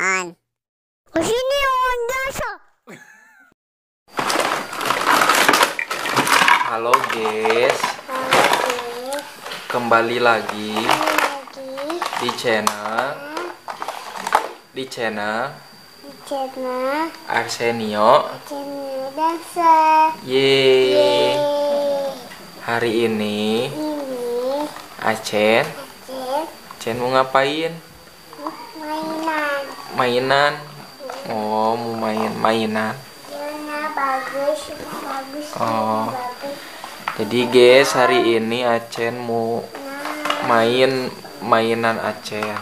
teman-teman. Ke sini orang biasa. Halo guys, kembali lagi lagi di channel di channel channel Arsenio. channel dansa. Yeay. Yeay. Hari ini Ini Acen, Aceh Acen mau ngapain? Mainan. Oh, mau main mainan. Bagus, bagus, Oh. Jadi guys, hari ini Acen mau main mainan Acen.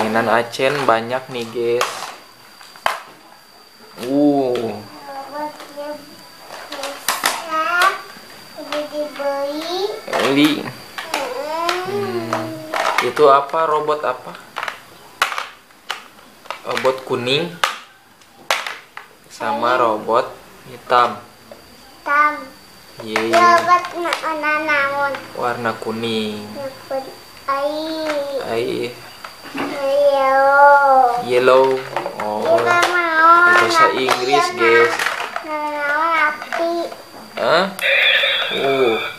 Mainan Acen banyak nih guys. Uh, ini Hmm. itu apa? Robot apa? Robot kuning sama robot hitam. Hitam. Yeay, Robot mana namun. warna kuning. Ai, Ayo. yellow. Oh, bahasa Inggris, guys. Mau api. Hah? Uh.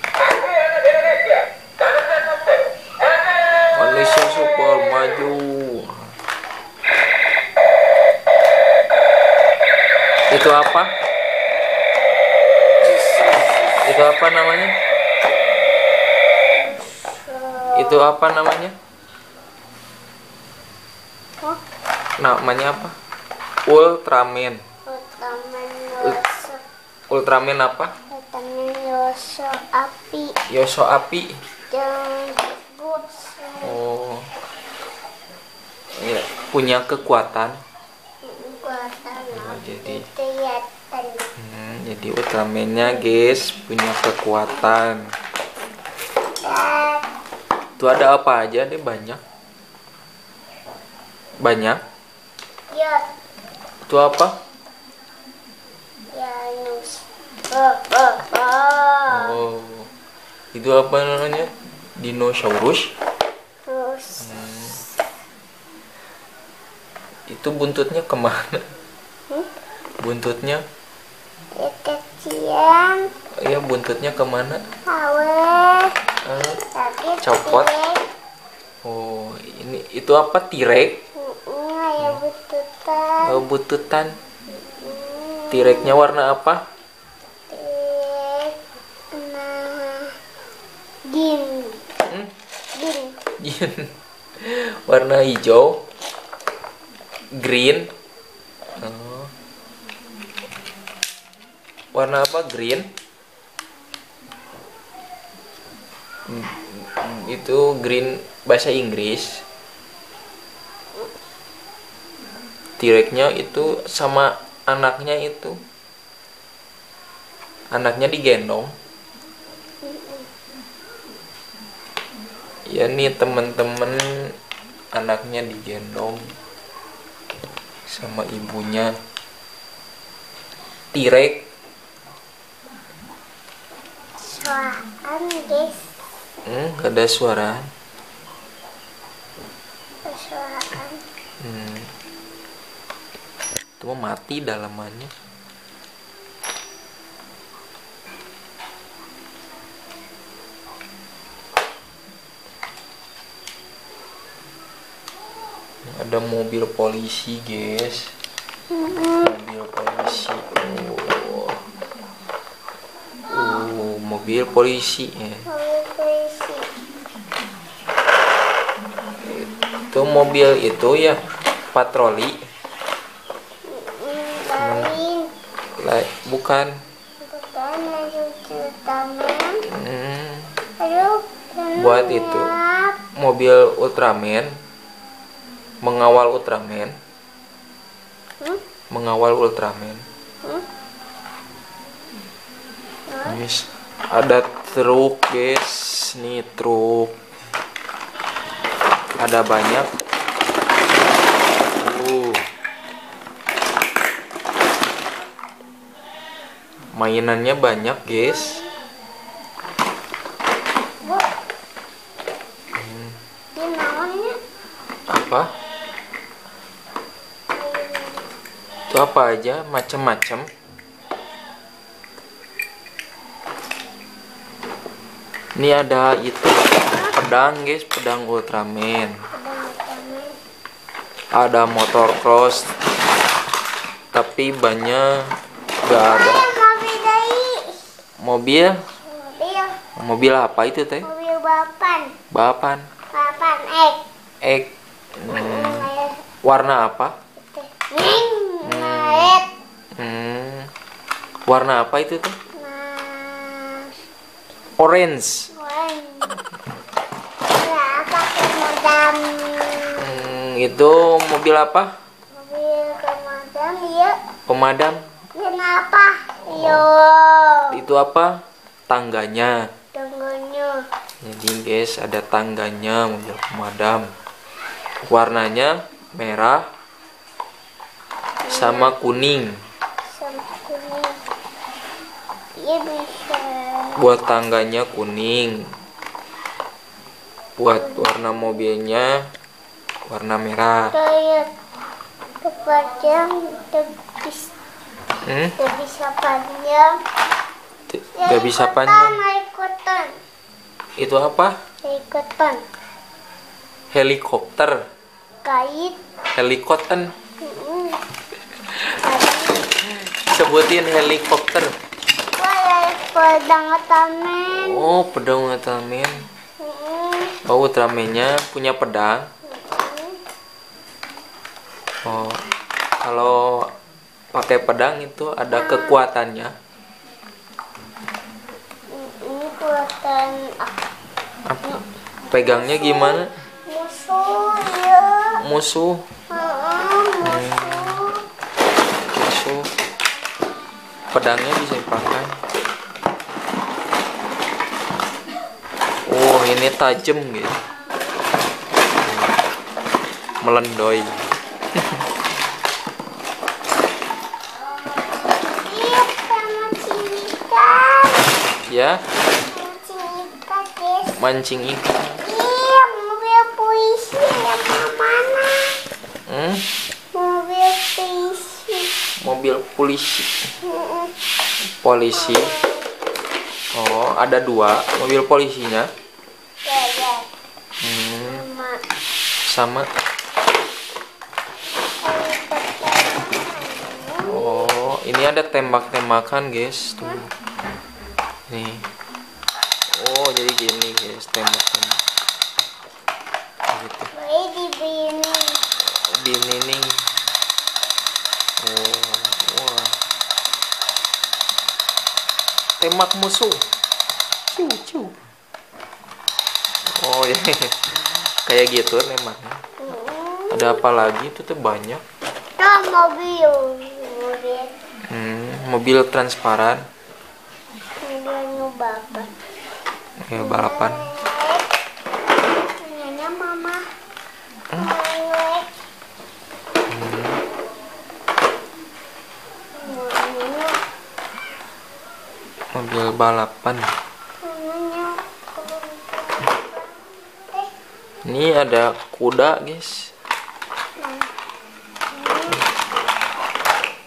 Apa? Itu apa namanya? Itu apa namanya? Namanya apa? Ultraman. Ultraman apa? Ultraman Yoso api. Yoso api. Oh. Ya, punya kekuatan. Jadi hmm, jadi Ultraman-nya guys punya kekuatan. Tuh ada apa aja deh banyak. Banyak. ya, Itu apa? Yanus. Oh, oh, oh. Oh. Itu apa namanya? Dinosaurus. Terus Itu buntutnya ke mana? Buntutnya? kekecilan. Ya buntutnya ke mana? Awe. Eh, Sakit. Copot. Oh, ini itu apa? Tirek? Mm, Ayo bututan. Oh, bututan. Tireknya warna apa? Nah, Hmm? warna hijau. Green. Oh. Warna apa? Green. Hmm, Itu green bahasa Inggris. T-Rex-nya itu sama anaknya itu. Anaknya digendong. Ya nih temen-temen anaknya digendong sama ibunya. T-Rex. Suaan guys, Hmm, gak ada suara. suaan. Hmm. Itu mati dalamannya. Ada mobil polisi, guys. Mobil polisi. Mobil polisi ya. Mobil polisi, Itu mobil itu ya patroli. Lah, bukan. Hmm, Aduh, Buat itu. mobil Ultraman mengawal Ultraman Hmm? mengawal Ultraman Hmm? guys ada truk guys. Nih truk. Ada banyak. Uh. Mainannya banyak guys. Apa? Itu apa aja? Macam-macam. Ini ada itu pedang guys, pedang Ultraman. Ada motor cross. Tapi banyak gak ada. Mobil. Mobil, Mobil. apa itu teh? Mobil balapan. Balapan. Balapan X. Ek. Hmm, warna apa? Naik. Hmm. Warna apa itu teh? Orange. Hmm, itu mobil apa? Mobil pemadam ya. Pemadam. Kenapa? Yo. Itu apa? Tangganya. Tunggunya. Jadi guys, ada tangganya mobil pemadam. Warnanya merah sama kuning. Sama kuning. Iya. Buat tangganya kuning. Buat warna mobilnya warna merah. Kayak Hmm? bisa panjang. T- Gak bisa ikutan, panjang. Ikutan. Itu apa? Ikutan. Helikopter. Kait. Helikopter. Mm. Sebutin helikopter. Pedang Ultraman. Oh, pedang Ultraman. Mm. Oh, Ultraman-nya punya pedang. Oh, kalau pakai pedang itu ada kekuatannya. Ini kuatan apa? Apa? Pegangnya gimana? musuh ya. Musuh, Heeh, musuh. musuh. Pedangnya bisa dipakai. Oh, ini tajam gitu. Melendoi. Ya, mancing ikan. Iya, mobil polisi yang mana? Hmm? Mobil polisi. Mobil polisi. Polisi. Oh, ada dua mobil polisinya. Ya, ya. Hmm, Sama. Oh, ini ada tembak-tembakan, guys. Tuh. Nih. Oh, jadi gini, guys, tembak-tembak. Gitu. Gini nih. Oh, wah. Tembak musuh. Ciu, ciu. Oh, ya. Kayak gitu nembaknya. Mm. Ada apa lagi? Itu tuh banyak. Nah, mobil. Mobil. Hmm, mobil transparan. Mobil nubapa. Ya, balapan. Nanya mama. Hmm? Mobil balapan. Ini ada kuda, guys.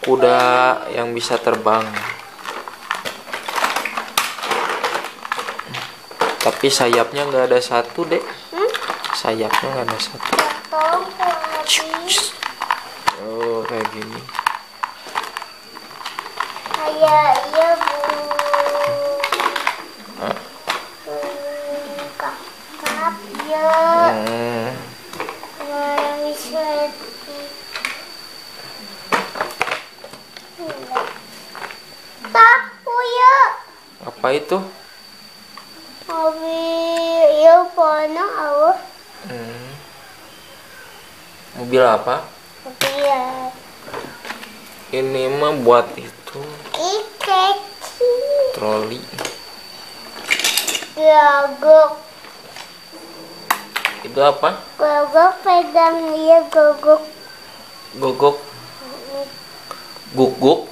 Kuda yang bisa terbang. Tapi sayapnya nggak ada satu, dek. Hmm? Sayapnya nggak ada satu. Oh, kayak gini. Apa itu? Mobil ya pana awak. Hmm. Mobil apa? Mobil. Ini mah buat itu Ikeci. troli. Gagok. Itu apa? Gagok pedang dia gagok. Gogok, guguk.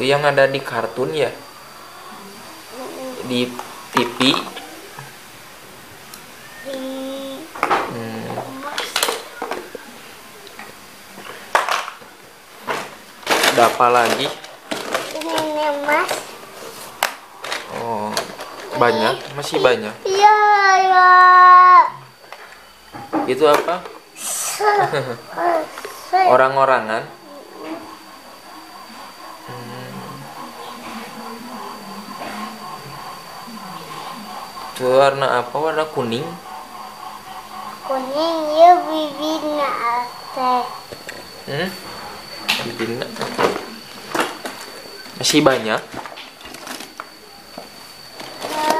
itu yang ada di kartun ya? Di TV hmm. ada apa lagi? Ini mas oh banyak? Masih banyak? Iya ya. itu apa? Orang-orangan? Warna apa? Warna kuning. Kuning ya bibirnya ate. Hmm? Bibirnya. Masih banyak. Ya.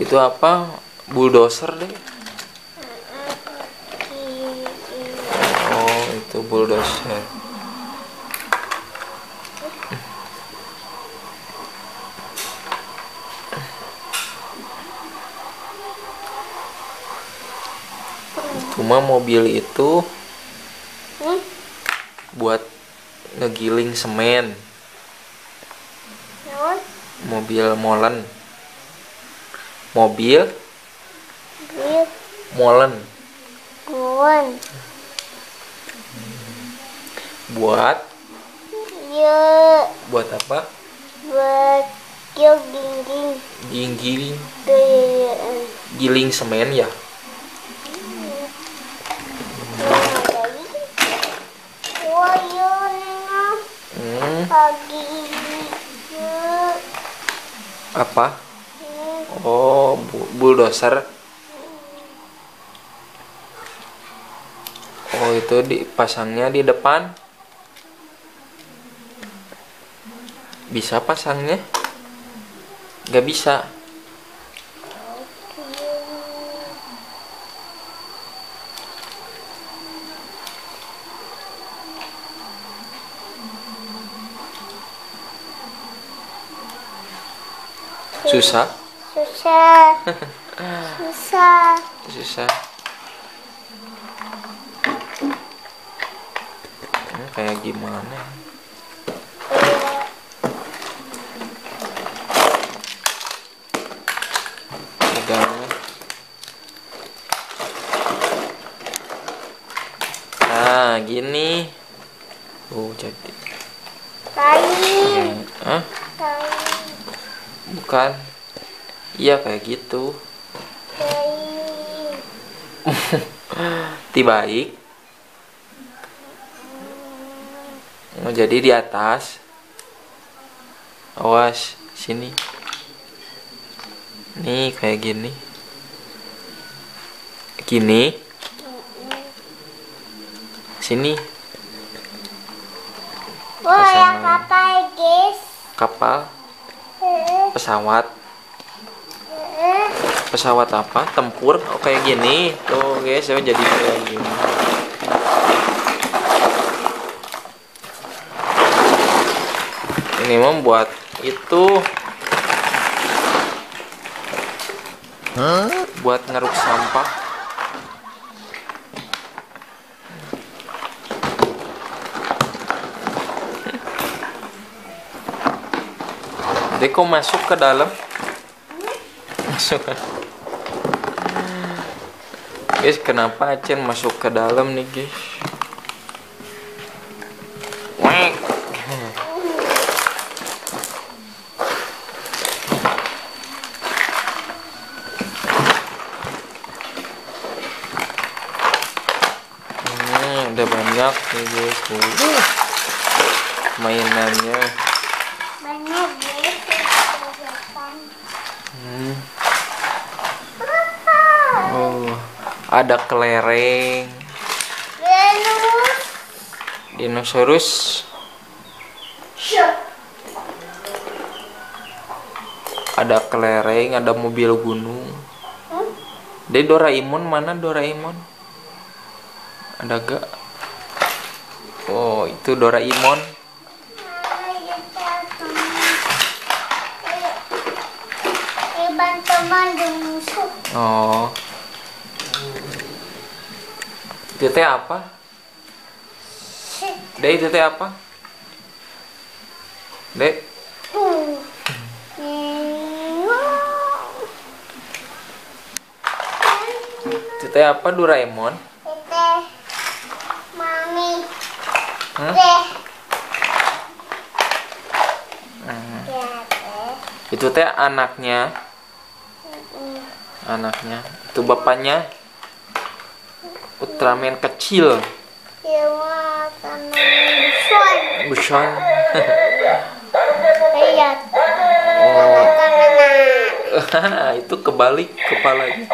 Itu apa? Bulldozer deh. Oh, itu bulldozer. Cuma mobil itu Hmm? buat ngegiling semen, Nun, mobil molen. Mobil bir, molen gun, buat ya, buat apa? buat kyo dinding, Giling gayaan. giling semen ya. Wah, yun na. Pagi apa? Oh, bu- bulldozer. Oh, itu dipasangnya di depan. Bisa pasangnya? Gak bisa. Susah? Susah. Susah. Susah. Hmm, kayak gimana? Pegangnya. Nah, gini. Oh, jadi. Kain. Hah? Kain. Bukan. Iya kayak gitu. Kain. Tibaik. Oh, jadi di atas. Awas, sini. Nih kayak gini. Gini. Sini Wah, kapal, guys. kapal, Eh, pesawat. Pesawat apa? Tempur. Oh kayak gini. Tuh guys, saya jadi kayak gini. Ini membuat itu buat ngeruk sampah. Deko masuk ke dalam. Masuk. Guys, kenapa Acen masuk ke dalam nih, guys? Hmm, udah banyak nih, guys. Mainannya. Banyak, guys. Kelihatan. Hmm. Oh, ada kelereng, dinosaurus, ada kelereng, ada mobil gunung. Hmm? Doraemon mana Doraemon? Ada gak? Oh, itu Doraemon. Oh tete apa? Dek tete apa? Dek tete apa Doraemon? Tete mami hmm? hmm. itu teh anaknya. Anaknya. Itu bapaknya. Ultraman kecil. Busan. Lihat. Oh, itu kebalik kepalanya.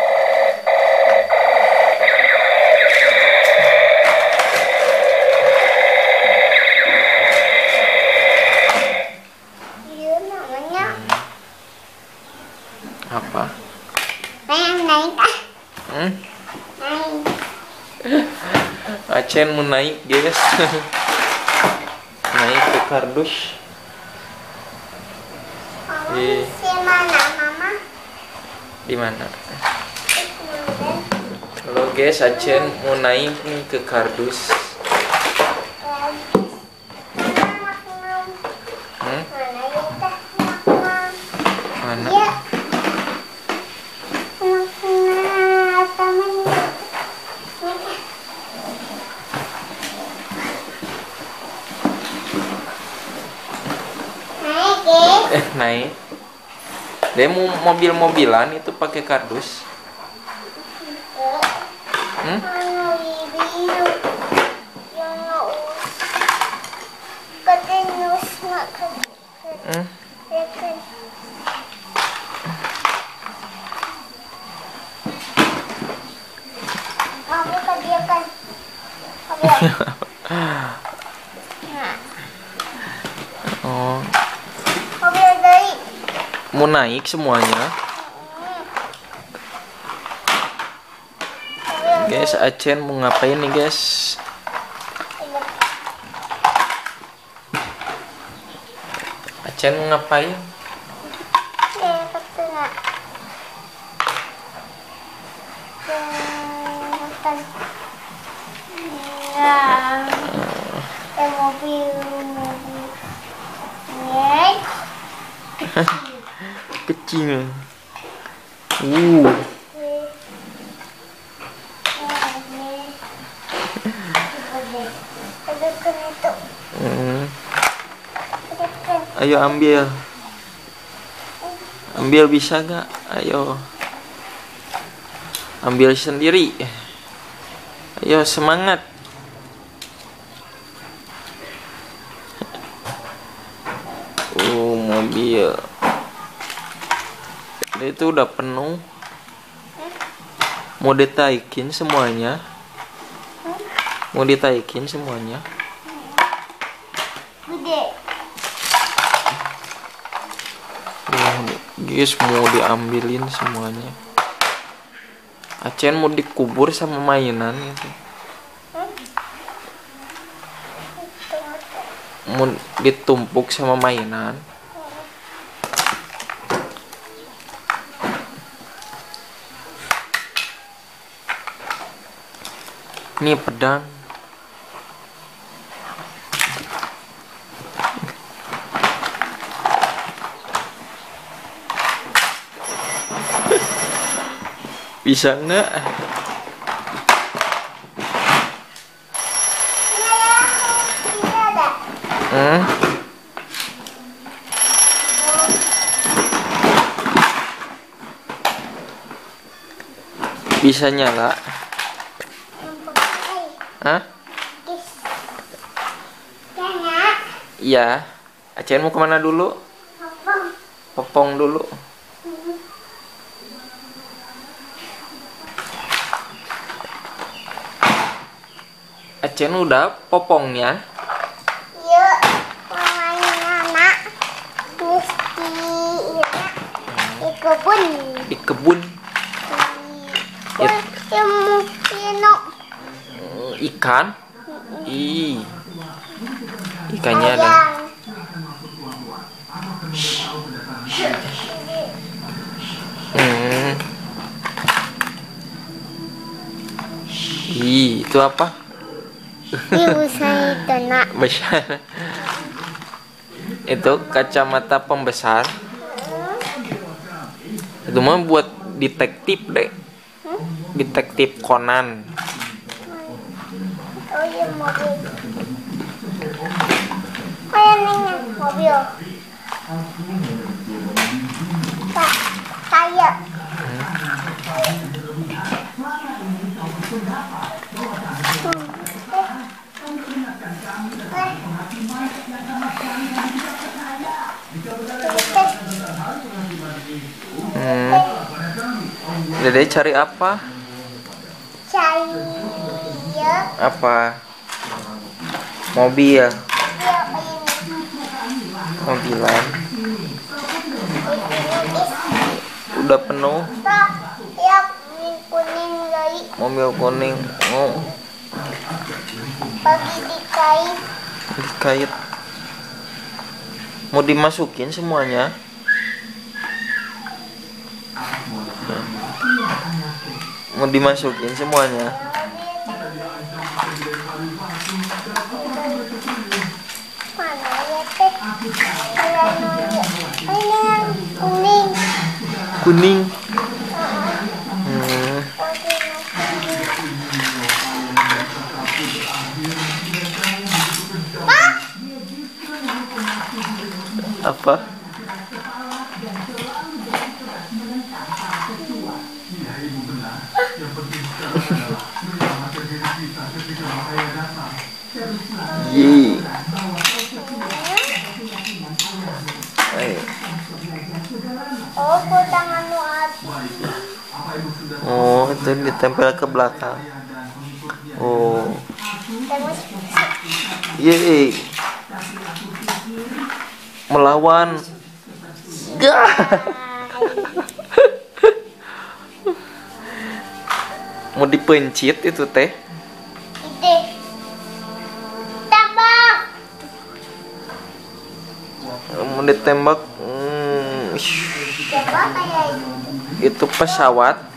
Iya namanya. Apa? Naik naik ah. Hmm? Naik. Mau naik guys. naik ke kardus. Si mana mama? Di mana? Halo guys, Acen mau naik nih ke kardus. lagi. Mama mau Hmm? mana ya teh? Mama. Mana? Iya. Nah, temen. Naik, guys. Eh, naik. Dia mau mobil-mobilan itu pakai kardus. Hmm? Naik semuanya. Guys, Acen mau ngapain nih guys? Acen mau ngapain? Eh, kata nga. Eh, makan. Ya. Eh, mobil, mobil. Nyek. Kecil. Uh. Ayo ambil. Ambil bisa gak? Ayo. Ambil sendiri. Ayo semangat. Uh, mobil. Dia itu udah penuh. Mau ditaikin semuanya. Mau ditaikin semuanya. Gede. Wah, guys mau diambilin semuanya. Acen mau dikubur sama mainan itu. Mau ditumpuk sama mainan. Ini pedang. Bisa nggak? Ini ada. Hmm? Bisa nyala? Hah? Ya. Iya. Acen mau ke mana dulu? Apa? Popong dulu. Acen udah popongnya. Yuk, main anak. Mesti ya. Di kebun. di kebun Di ketemu Pino. Ikan? Ih ikannya ada. Hmm. ih itu apa? Itu nak. besar. Itu kacamata pembesar. Itu mah buat detektif deh detektif Conan Hmm. mobil. Dede cari apa? Cari ya. apa? Mobil. Ya. Mobilan. Udah penuh. Mobil kuning. Oh, bagi dikait dikait. Mau dimasukin semuanya? Mau dimasukin semuanya? Kuning. Ditempel ke belakang. Oh, terus ye. Melawan. Gah. Mau dipencit itu teh. tambah Mau ditembak. Hmm, ini itu pesawat.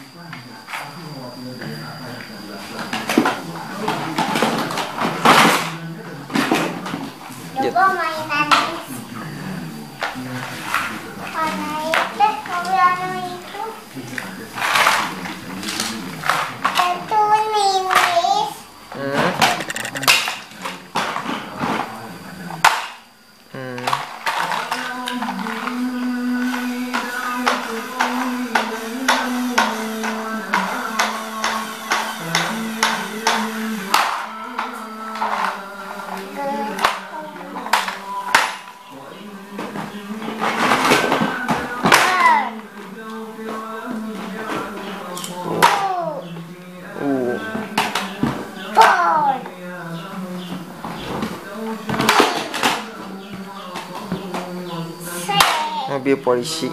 Polisi.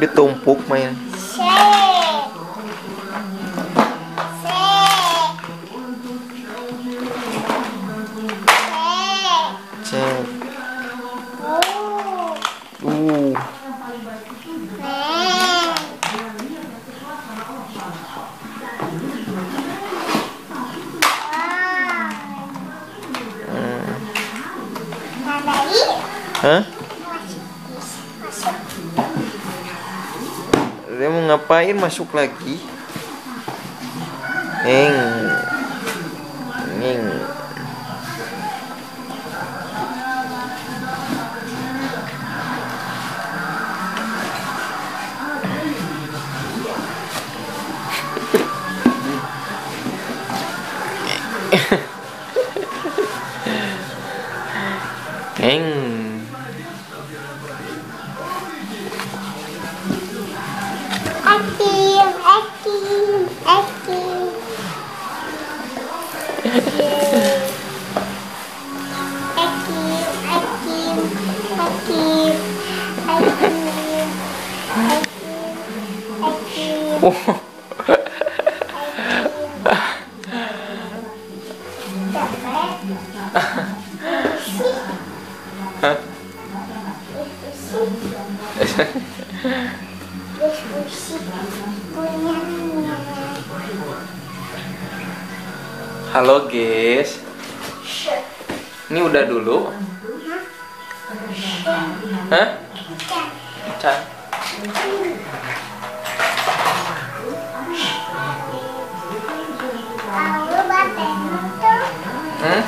Ditumpuk main. Hah? Dia mau ngapain masuk lagi? Neng. Halo guys. Ini udah dulu. Hah? Can. Hmm?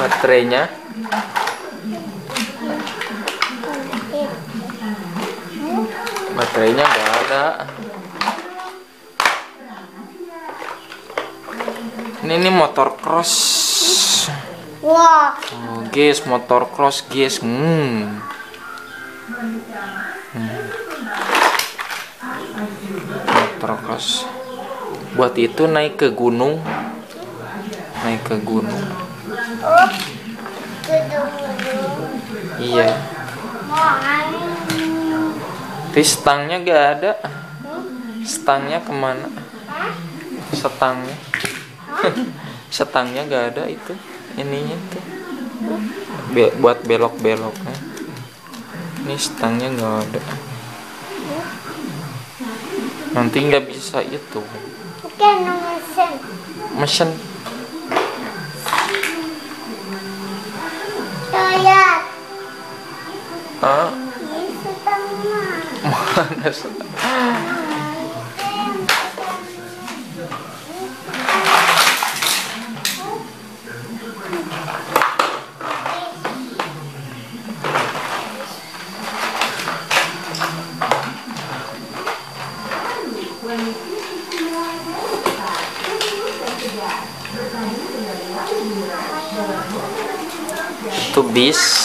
Baterainya Baterainya nggak ada. Ini nih motor cross. Wah, Oh, guys, motor cross, guys. Hmm. Hmm. Motor cross. Buat itu naik ke gunung. Naik ke gunung. oh, Iya. Tapi stangnya gak ada. Stangnya ke mana? Setangnya. Setangnya gak ada itu. Ininya tuh. Be- buat belok-beloknya. Ini stangnya gak ada. Nanti nggak bisa itu. Mesin Lihat, ah, mana setang? Bis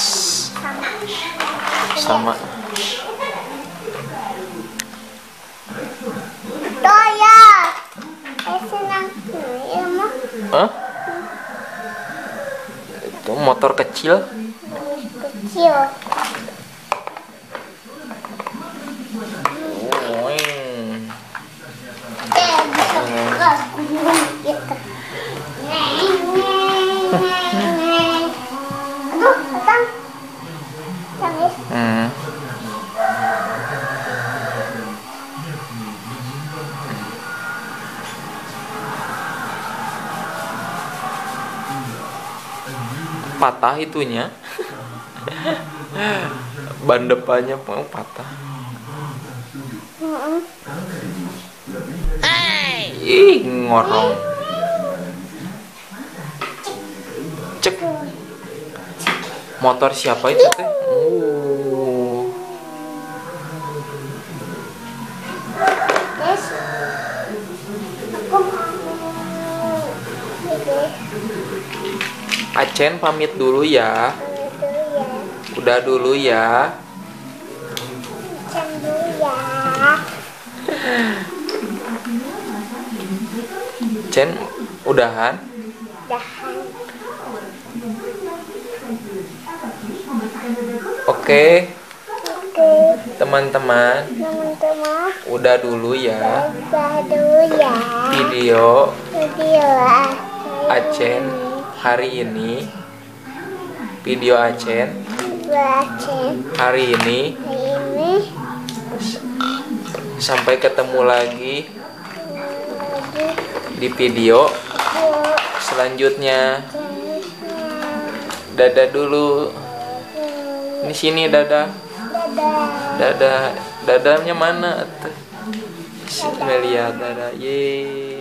itunya. Ban depannya patah. Mm-mm. Ih, ngorong. Cek. Motor siapa itu teh? Acen pamit dulu ya. Udah dulu ya. Cem dulu ya. Cen udahan. Dahan. Oke, Oke, teman-teman, teman-teman. udah dulu ya Udah dulu ya. video Video ah. Hari ini. Video Acen hari ini sampai ketemu lagi di video selanjutnya. Dadah dulu. Ini sini dadah. Dadah. Dadah. Dadahnya mana? tuh? Melia dadah. Yeay.